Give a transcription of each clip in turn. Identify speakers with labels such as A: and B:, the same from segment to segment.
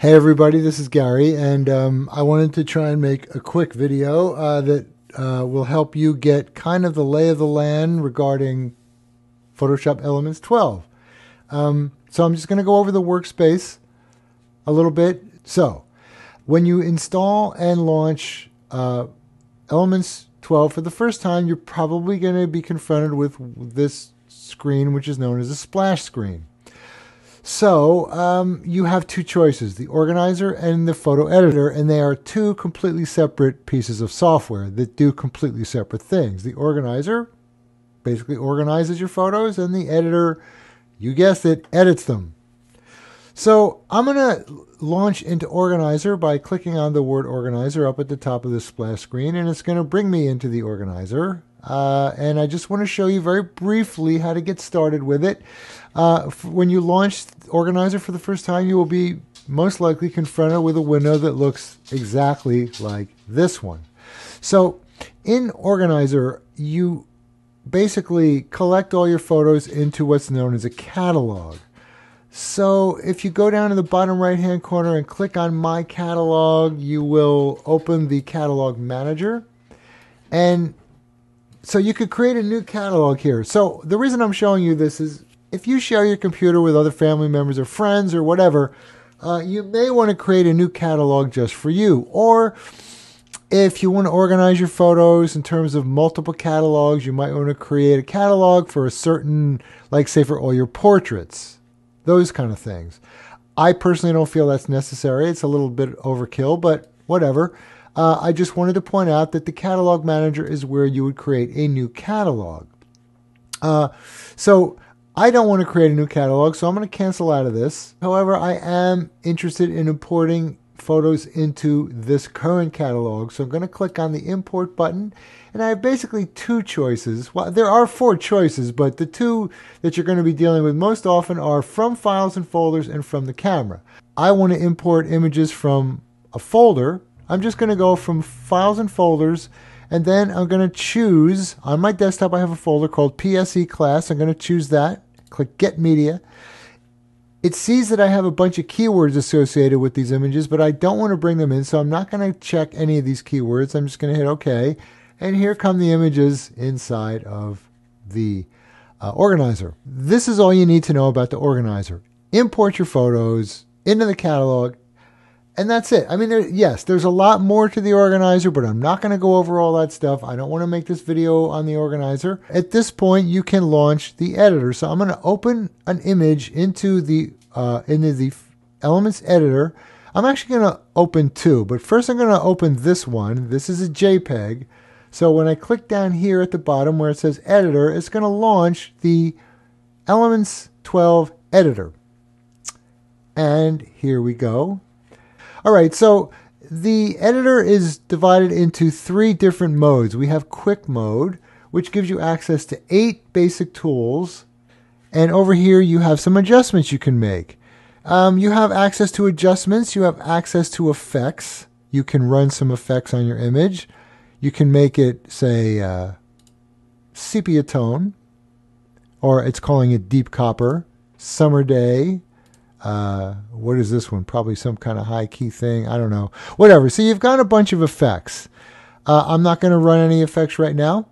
A: Hey everybody, this is Gary, and um, I wanted to try and make a quick video uh, that uh, will help you get kind of the lay of the land regarding Photoshop Elements 12. Um, so I'm just going to go over the workspace a little bit. So when you install and launch uh, Elements 12 for the first time, you're probably going to be confronted with this screen, which is known as a splash screen. So um, you have two choices, the organizer and the photo editor, and they are two completely separate pieces of software that do completely separate things. The organizer basically organizes your photos, and the editor, you guessed it, edits them. So I'm going to launch into Organizer by clicking on the word Organizer up at the top of the splash screen, and it's going to bring me into the Organizer. Uh, and I just want to show you very briefly how to get started with it. Uh, when you launch Organizer for the first time, you will be most likely confronted with a window that looks exactly like this one. So in Organizer, you basically collect all your photos into what's known as a catalog. So if you go down to the bottom right hand corner and click on My Catalog, you will open the Catalog Manager. And so you could create a new catalog here. So the reason I'm showing you this is if you share your computer with other family members or friends or whatever, uh, you may want to create a new catalog just for you. Or if you want to organize your photos in terms of multiple catalogs, you might want to create a catalog for a certain, like say for all your portraits, those kind of things. I personally don't feel that's necessary. It's a little bit overkill, but whatever. Uh, I just wanted to point out that the catalog manager is where you would create a new catalog. Uh, so I don't want to create a new catalog, so I'm going to cancel out of this. However, I am interested in importing photos into this current catalog. So I'm going to click on the import button and I have basically two choices. Well, there are four choices, but the two that you're going to be dealing with most often are from files and folders and from the camera. I want to import images from a folder. I'm just going to go from files and folders and then I'm going to choose on my desktop I have a folder called PSE class. I'm going to choose that click Get Media. It sees that I have a bunch of keywords associated with these images, but I don't want to bring them in, so I'm not going to check any of these keywords. I'm just going to hit OK. And here come the images inside of the uh, organizer. This is all you need to know about the organizer. Import your photos into the catalog and that's it. I mean, there, yes, there's a lot more to the organizer, but I'm not going to go over all that stuff. I don't want to make this video on the organizer. At this point, you can launch the editor. So I'm going to open an image into the uh, into the Elements editor. I'm actually going to open two, but first I'm going to open this one. This is a JPEG. So when I click down here at the bottom where it says editor, it's going to launch the Elements 12 editor. And here we go. All right, so the editor is divided into three different modes. We have quick mode, which gives you access to eight basic tools. And over here, you have some adjustments you can make. Um, you have access to adjustments. You have access to effects. You can run some effects on your image. You can make it, say, uh, sepia tone, or it's calling it deep copper, summer day, uh, what is this one? Probably some kind of high key thing. I don't know. Whatever. So you've got a bunch of effects. Uh, I'm not going to run any effects right now.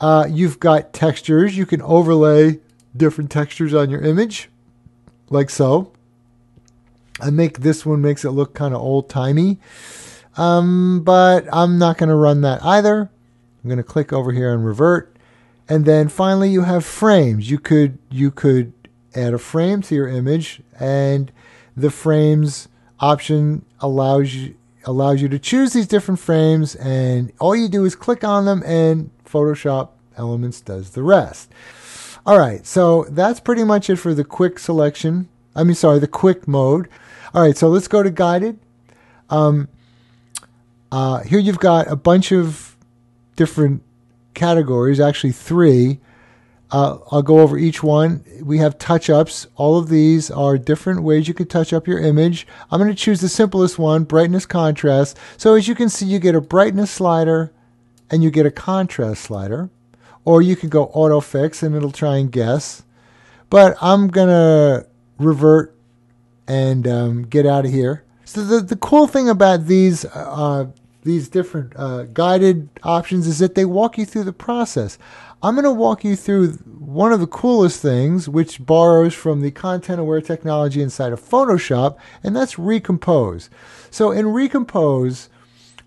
A: Uh, you've got textures. You can overlay different textures on your image, like so. I make this one makes it look kind of old timey, um, but I'm not going to run that either. I'm going to click over here and revert, and then finally you have frames. You could you could add a frame to your image and the frames option allows you allows you to choose these different frames and all you do is click on them and Photoshop Elements does the rest. All right, so that's pretty much it for the quick selection. I mean, sorry, the quick mode. All right, so let's go to guided. Um, uh, here you've got a bunch of different categories, actually three. Uh, I'll go over each one. We have touch ups. All of these are different ways you can touch up your image. I'm going to choose the simplest one, brightness contrast. So as you can see, you get a brightness slider and you get a contrast slider. Or you can go auto fix and it'll try and guess. But I'm going to revert and um, get out of here. So the, the cool thing about these uh, these different uh, guided options is that they walk you through the process. I'm going to walk you through one of the coolest things, which borrows from the content aware technology inside of Photoshop, and that's Recompose. So in Recompose,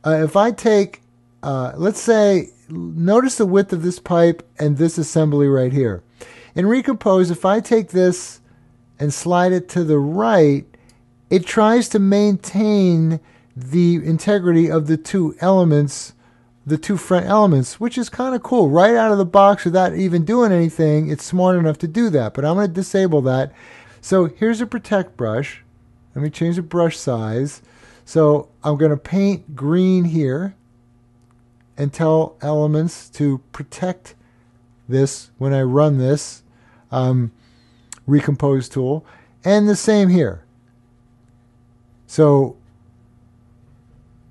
A: uh, if I take, uh, let's say, notice the width of this pipe and this assembly right here. In Recompose, if I take this and slide it to the right, it tries to maintain the integrity of the two elements the two front elements, which is kind of cool. Right out of the box without even doing anything, it's smart enough to do that. But I'm going to disable that. So here's a protect brush. Let me change the brush size. So I'm going to paint green here and tell elements to protect this when I run this um, recompose tool. And the same here. So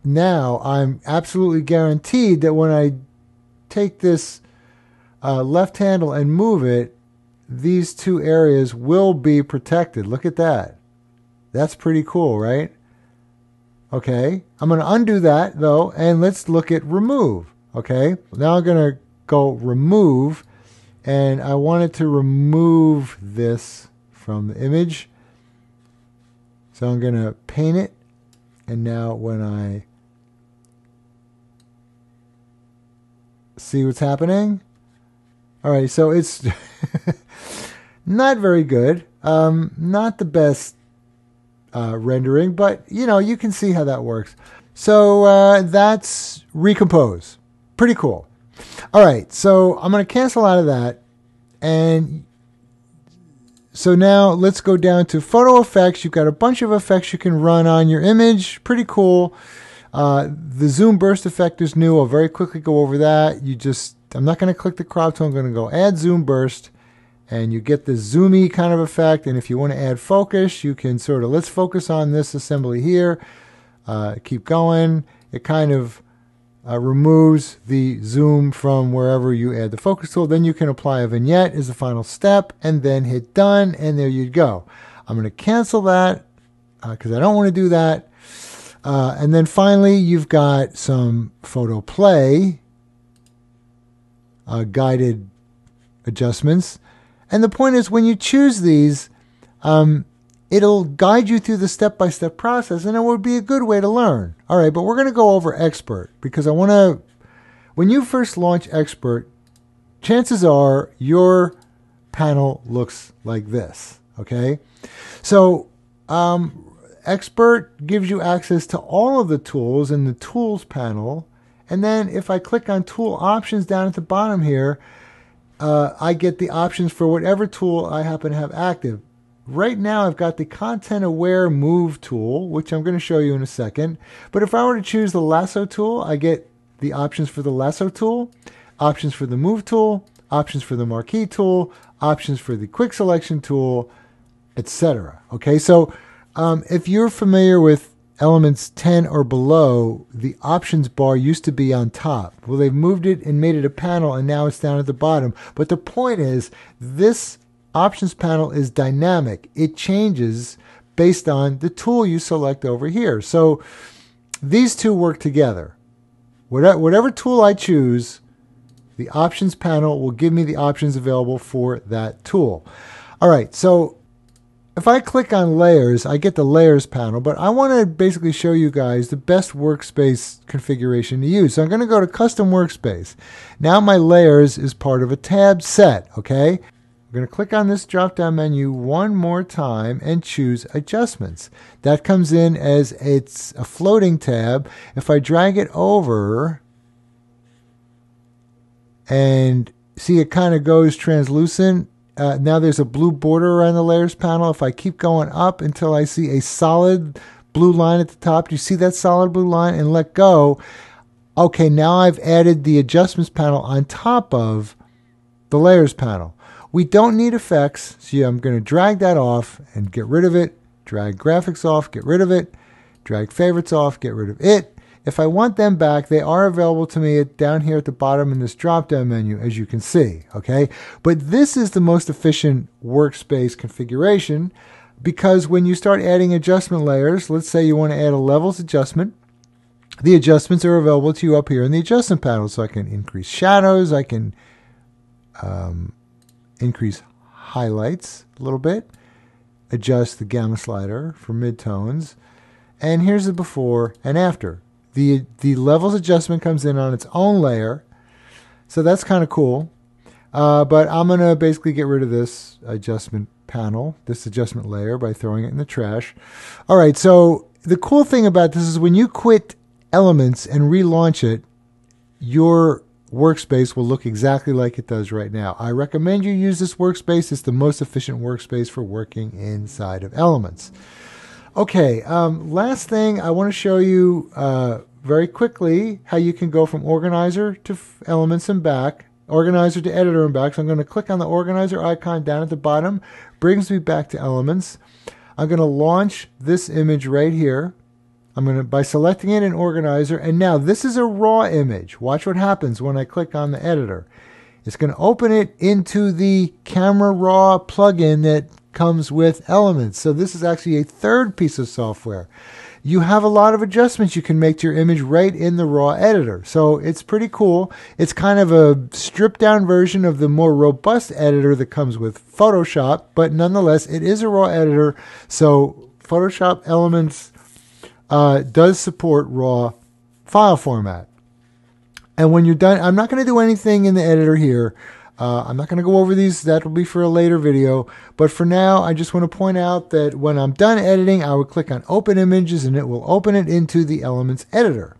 A: now I'm absolutely guaranteed that when I take this uh, left handle and move it, these two areas will be protected. Look at that. That's pretty cool, right? Okay, I'm going to undo that though, and let's look at remove. Okay, now I'm going to go remove, and I wanted to remove this from the image. So I'm going to paint it, and now when I see what's happening. All right, so it's not very good. Um, not the best uh, rendering, but you know you can see how that works. So uh, that's recompose. Pretty cool. All right, so I'm going to cancel out of that, and so now let's go down to photo effects. You've got a bunch of effects you can run on your image. Pretty cool. Uh, the zoom burst effect is new. I'll very quickly go over that. You just, I'm not going to click the crop tool. I'm going to go add zoom burst and you get the zoomy kind of effect. And if you want to add focus, you can sort of, let's focus on this assembly here. Uh, keep going. It kind of uh, removes the zoom from wherever you add the focus tool. Then you can apply a vignette as the final step and then hit done and there you go. I'm going to cancel that because uh, I don't want to do that. Uh, and then finally, you've got some photo play uh, guided adjustments. And the point is, when you choose these, um, it'll guide you through the step by step process, and it would be a good way to learn. All right, but we're going to go over Expert because I want to. When you first launch Expert, chances are your panel looks like this. Okay, so um, Expert gives you access to all of the tools in the Tools panel. And then if I click on Tool Options down at the bottom here, uh, I get the options for whatever tool I happen to have active. Right now I've got the Content Aware Move tool, which I'm going to show you in a second. But if I were to choose the Lasso tool, I get the options for the Lasso tool, options for the Move tool, options for the Marquee tool, options for the Quick Selection tool, etc. Okay, so um, if you're familiar with elements 10 or below, the options bar used to be on top. Well, they've moved it and made it a panel, and now it's down at the bottom. But the point is, this options panel is dynamic. It changes based on the tool you select over here. So these two work together. Whatever, whatever tool I choose, the options panel will give me the options available for that tool. All right, so if I click on layers, I get the layers panel, but I want to basically show you guys the best workspace configuration to use. So I'm going to go to custom workspace. Now my layers is part of a tab set, okay? I'm going to click on this drop down menu one more time and choose adjustments. That comes in as it's a floating tab. If I drag it over and see it kind of goes translucent, uh, now there's a blue border around the layers panel. If I keep going up until I see a solid blue line at the top, do you see that solid blue line and let go. Okay, now I've added the adjustments panel on top of the layers panel. We don't need effects, so I'm going to drag that off and get rid of it. Drag graphics off, get rid of it. Drag favorites off, get rid of it. If I want them back, they are available to me down here at the bottom in this drop down menu, as you can see. Okay, but this is the most efficient workspace configuration. because when you start adding adjustment layers, let's say you want to add a levels adjustment, the adjustments are available to you up here in the adjustment panel. So I can increase shadows, I can um, increase highlights a little bit, adjust the gamma slider for midtones, and here's the before and after. The, the levels adjustment comes in on its own layer, so that's kind of cool. Uh, but I'm going to basically get rid of this adjustment panel, this adjustment layer, by throwing it in the trash. All right, so the cool thing about this is when you quit Elements and relaunch it, your workspace will look exactly like it does right now. I recommend you use this workspace. It's the most efficient workspace for working inside of Elements. Okay, um, last thing I want to show you uh, very quickly how you can go from Organizer to Elements and back organizer to editor and back. So I'm going to click on the organizer icon down at the bottom, brings me back to elements. I'm going to launch this image right here. I'm going to, by selecting it in organizer, and now this is a raw image. Watch what happens when I click on the editor. It's going to open it into the Camera Raw plugin that comes with Elements. So this is actually a third piece of software you have a lot of adjustments you can make to your image right in the raw editor. So it's pretty cool. It's kind of a stripped down version of the more robust editor that comes with Photoshop, but nonetheless, it is a raw editor. So Photoshop Elements uh, does support raw file format. And when you're done, I'm not going to do anything in the editor here. Uh, I'm not going to go over these, that will be for a later video. But for now, I just want to point out that when I'm done editing, I would click on Open Images and it will open it into the Elements Editor.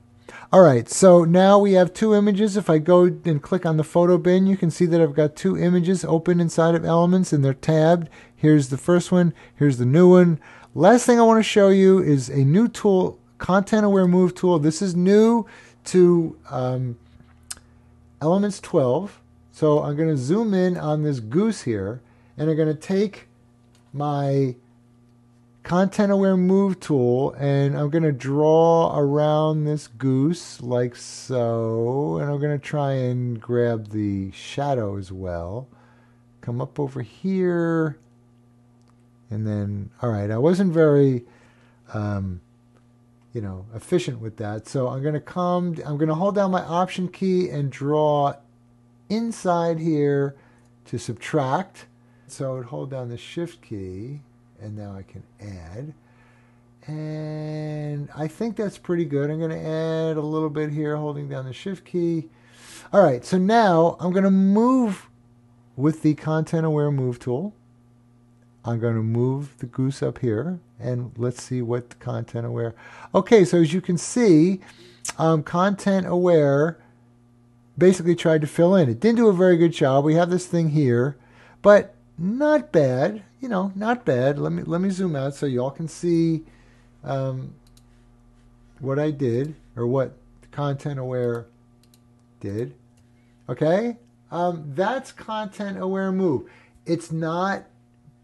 A: All right, so now we have two images. If I go and click on the photo bin, you can see that I've got two images open inside of Elements and they're tabbed. Here's the first one, here's the new one. Last thing I want to show you is a new tool, Content Aware Move tool. This is new to um, Elements 12. So I'm going to zoom in on this goose here, and I'm going to take my content aware move tool and I'm going to draw around this goose like so and I'm going to try and grab the shadow as well. Come up over here and then all right I wasn't very um, you know efficient with that. So I'm going to come I'm going to hold down my option key and draw inside here to subtract. So I would hold down the shift key and now I can add. And I think that's pretty good. I'm going to add a little bit here holding down the shift key. All right, so now I'm going to move with the content aware move tool. I'm going to move the goose up here and let's see what the content aware. Okay, so as you can see, um, content aware basically tried to fill in. It didn't do a very good job. We have this thing here, but not bad. You know, not bad. Let me let me zoom out so y'all can see um, what I did or what content aware did. Okay, um, that's content aware move. It's not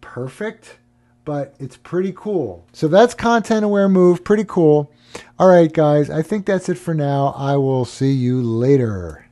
A: perfect, but it's pretty cool. So that's content aware move. Pretty cool. All right, guys. I think that's it for now. I will see you later.